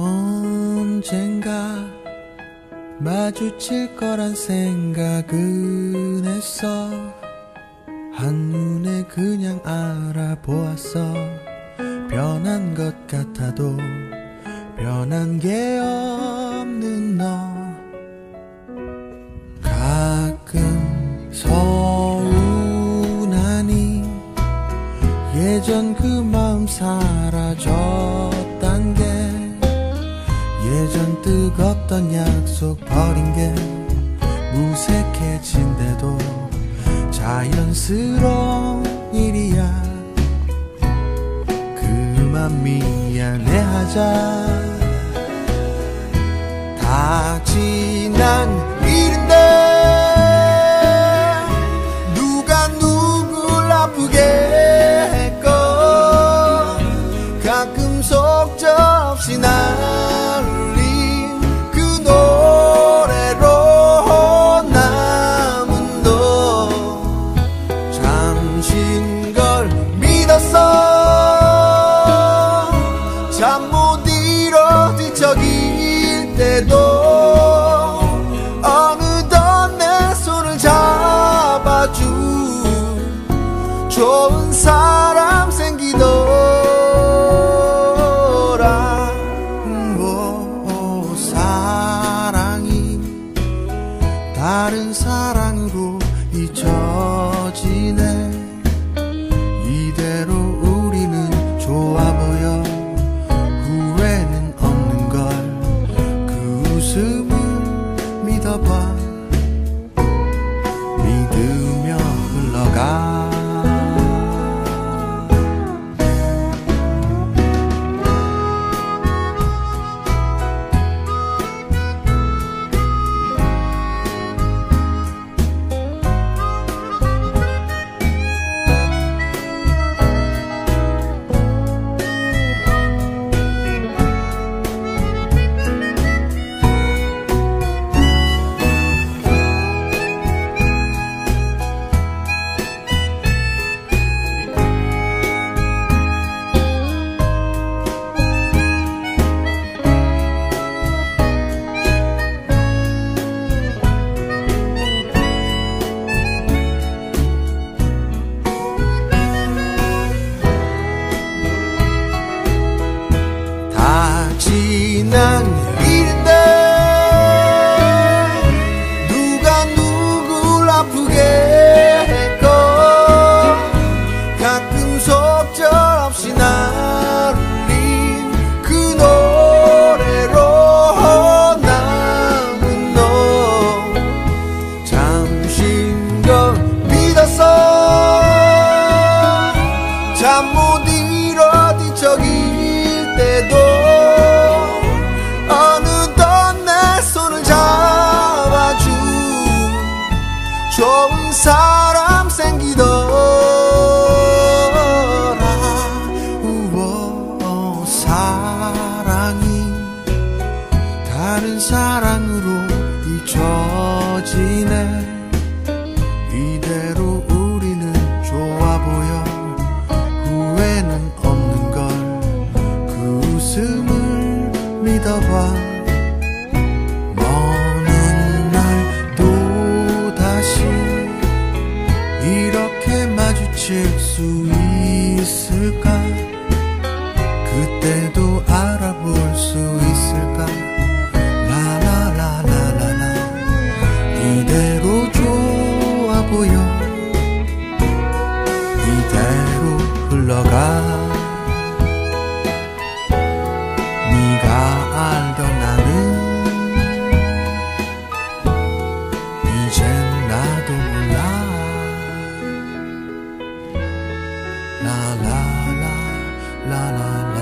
언젠가 마주칠 거란 생각은 했어. 한눈에 그냥 알아보았어. 변한 것 같아도 변한 게 없는 너. 가끔 서운하니 예전 그 마음 사라졌단 게 예전 뜨겁던 약속 버린 게 무색해진데도 자연스러운 일이야. 그만 미안해하자. 다 지난 잠신 걸 믿었어. 잠 못 이뤄 뒤척일 때도 어느덧 내 손을 잡아준 좋은 사람 생기더라. 음, 오, 사랑이 다른 사랑으로 잊혀지네 잠신 걸 믿었어. 잠못 이뤄 뒤척일 때도 다른 사랑으로 잊혀지네. 이대로 우리는 좋아 보여. 후회는 없는 걸 그 웃음을 믿어봐. 먼날또 다시 이렇게 마주칠 수 있을까? 그때도 알아볼 수 보여. 이대로 흘러가. 네가 알던 나는 이젠 나도 몰라. 라라라 라라라.